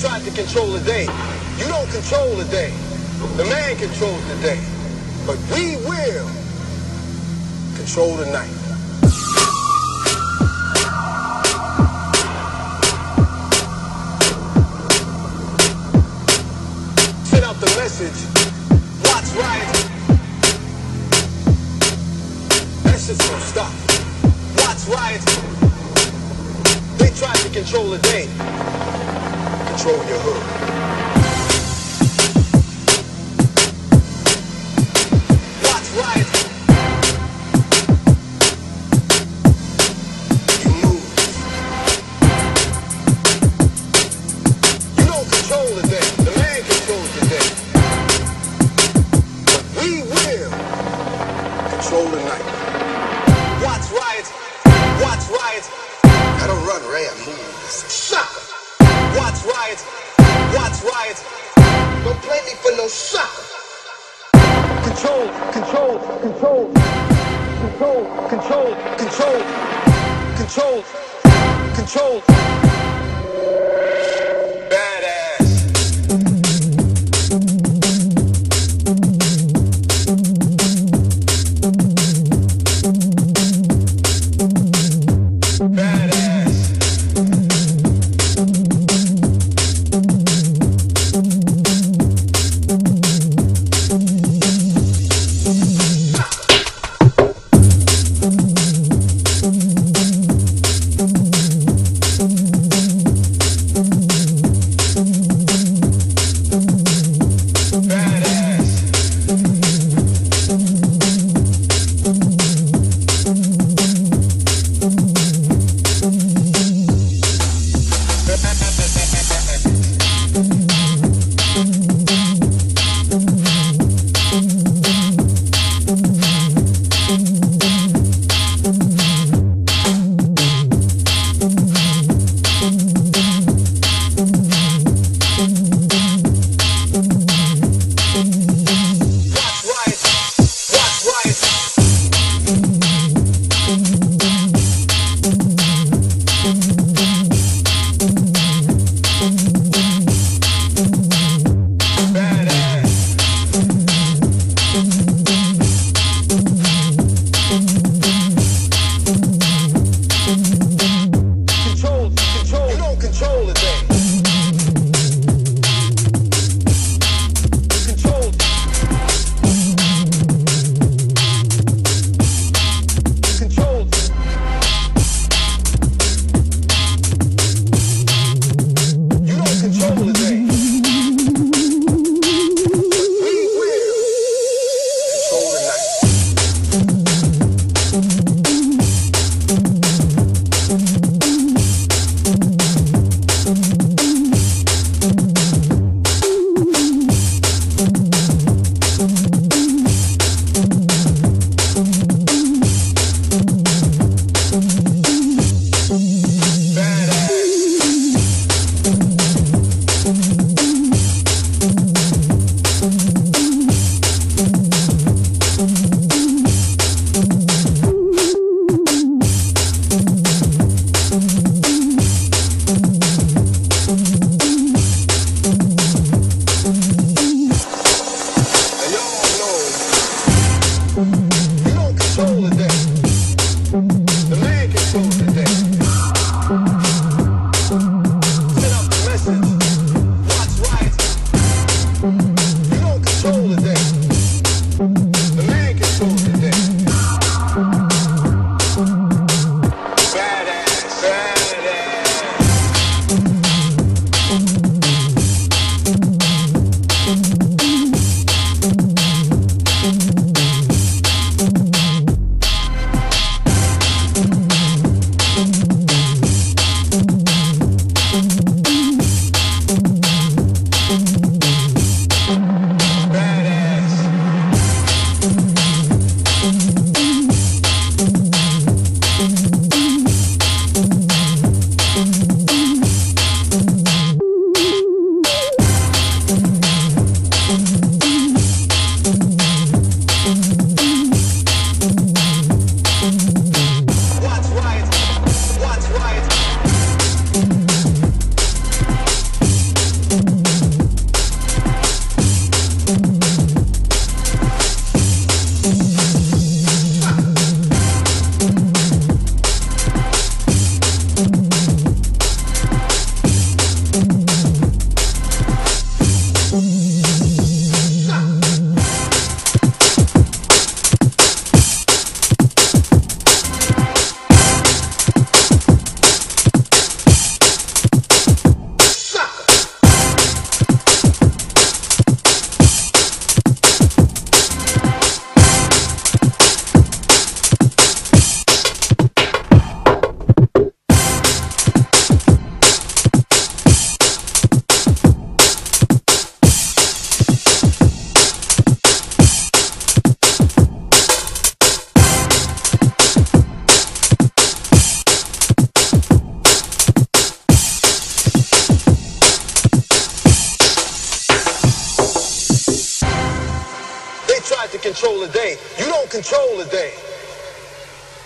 tried to control the day. You don't control the day. The man controls the day. But we will control the night. Send out the message. Watch riot. That shit's gonna stop. Watch riot. They tried to control the day. Control your hood. Watch. You move. You don't control the day. The man controls the day. But we will control the night. Run, Ray. I move. Sucker. Watch riot. Watch riot. Don't play me for no sucker. Control, control, control, control, control, control, control, control. Badass. control the day. You don't control the day.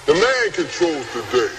The man controls the day.